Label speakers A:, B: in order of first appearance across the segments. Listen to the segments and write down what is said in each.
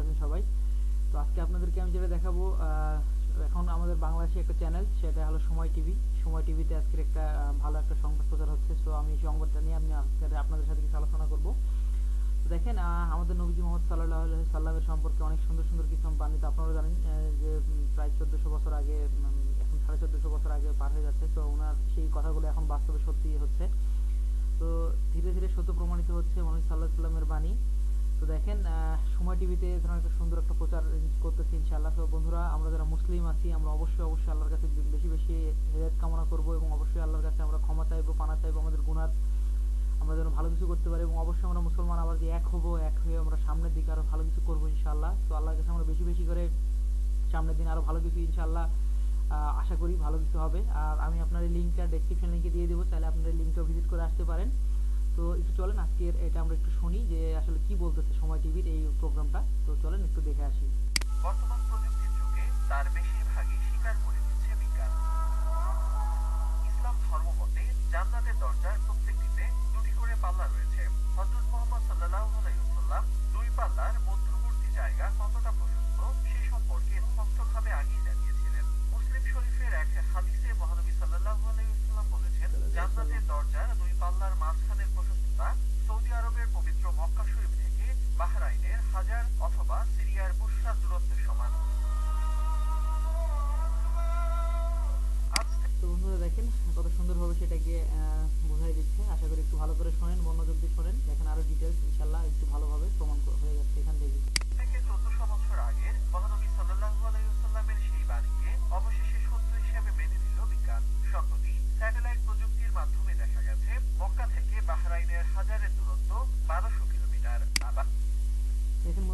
A: আছেন সবাই। তো আজকে আপনাদেরকে আমি যেটা দেখাবো এখন আমাদের বাংলাদেশে একটা চ্যানেল সেটা হলো সময় টিভি। সময় টিভিতে আজকের একটা ভালো একটা সংবাদ প্রচার হচ্ছে। সো আমি সংবাদটা নিয়ে আমি আজকে আপনাদের সাথে কিছু আলোচনা করব। দেখেন আমাদের নবীজি মোহাম্মদ সাল্লাহ সাল্লামের সম্পর্কে অনেক সুন্দর সুন্দর কিছু বাণী তো আপনারা জানেন যে প্রায় চোদ্দশো বছর আগে এখন সাড়ে চোদ্দশো বছর আগে পার হয়ে যাচ্ছে। তো ওনার সেই কথাগুলো এখন বাস্তবে সত্যি হচ্ছে। তো ধীরে ধীরে সত্য প্রমাণিত হচ্ছে মহানবী সাল্লাহ সাল্লামের বাণী। তো দেখেন সময় টিভিতে এ ধরনের একটা সুন্দর একটা প্রচার করতেছে ইনশাআল্লাহ। তো বন্ধুরা, আমরা যারা মুসলিম আছি, আমরা অবশ্যই অবশ্যই আল্লাহর কাছে বেশি বেশি হেদায়ত কামনা করব এবং অবশ্যই আল্লাহর কাছে আমরা ক্ষমা চাইব, পানা চাইব, আমাদের গুনার আমরা যেন ভালো কিছু করতে পারি এবং অবশ্যই আমরা মুসলমান আবার যে এক হব, এক হয়ে আমরা সামনের দিকে আরও ভালো কিছু করব ইনশাআল্লাহ। তো আল্লাহর কাছে আমরা বেশি বেশি করে সামনের দিন আরও ভালো কিছু ইনশাআল্লাহ আশা করি ভালো কিছু হবে। আর আমি আপনার লিঙ্কটা ডেসক্রিপশন লিঙ্কে দিয়ে দেবো চাইলে আপনার লিঙ্কটা ভিজিট করে আসতে পারেন। তো একটু চলেন, আজকের এটা আমরা একটু শুনি যে আসলে কি বলতেছে সময় টিভির এই প্রোগ্রামটা তো চলেন একটু দেখে আসি।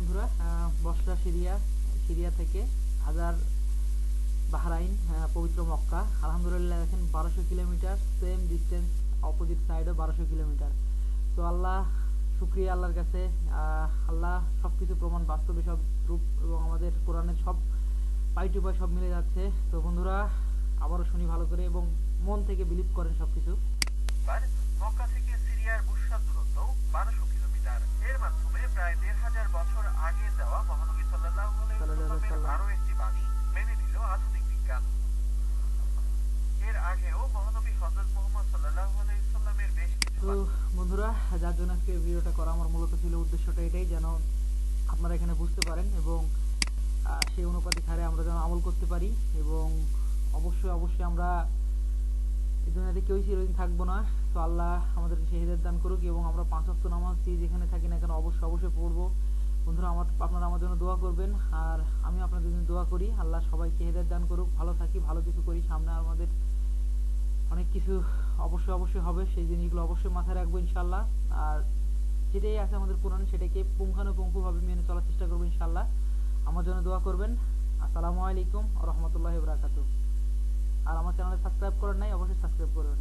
A: বন্ধুরা বসরা সিরিয়া সিরিয়া থেকে হাজার বাহরাইন পবিত্র মক্কা। আলহামদুলিল্লাহ, দেখেন বারোশো কিলোমিটার সেম ডিস্টেন্স অপোজিট সাইডও বারোশো কিলোমিটার। তো আল্লাহ, শুক্রিয়া আল্লাহর কাছে। আল্লাহ সব কিছু প্রমাণ, বাস্তবে সব রূপ এবং আমাদের কোরআনের সব পাই টু পাই সব মিলে যাচ্ছে। তো বন্ধুরা, আবারও শুনি ভালো করে এবং মন থেকে বিলিভ করেন সব কিছু
B: মক্কা থেকে সিরিয়ার বুশরা দূরত্ব বারোশো কিলোমিটার এর মাধ্যমে প্রায় দেড় হাজার বছর আগে দেওয়া মহানবী সাল্লাল্লাহু আলাইহি আরও একটি বাণী মেনে নিল আধুনিক বিজ্ঞান। এর আগেও মহানবী হযরত মুহাম্মদ সাল্লাল্লাহু আলাইহি ওয়াসাল্লামের বেশ কিছু
A: বন্ধুরা যার জন্য আজকে ভিডিওটা করা আমার মূলত ছিল উদ্দেশ্যটা এটাই যেন আপনারা এখানে বুঝতে পারেন এবং সেই অনুপাতিক হারে আমরা যেন আমল করতে পারি এবং অবশ্যই অবশ্যই আমরা এই দুনিয়াতে কেউই চিরদিন থাকব না। তো আল্লাহ আমাদেরকে সেই দান করুক এবং আমরা পাঁচ অক্ট নামাজ যে যেখানে থাকি না কেন অবশ্যই অবশ্যই পড়ব। বন্ধুরা, আমার আপনারা আমার জন্য দোয়া করবেন, আর আমি আপনাদের জন্য দোয়া করি। আল্লাহ সবাইকে হৃদয় দান করুক, ভালো থাকি, ভালো কিছু করি। সামনে আমাদের অনেক কিছু অবশ্যই অবশ্যই হবে, সেই জিনিসগুলো অবশ্যই মাথায় রাখব ইনশাল্লাহ আর যেটাই আছে আমাদের কোরআন, সেটাকে পুঙ্খানুপুঙ্খভাবে মেনে চলার চেষ্টা করব ইনশাল্লাহ আমার জন্য দোয়া করবেন। আসসালামু আলাইকুম রহমতুল্লাহ বরাকাতু আর আমার চ্যানেলে সাবস্ক্রাইব করেন নাই, অবশ্যই সাবস্ক্রাইব করবেন।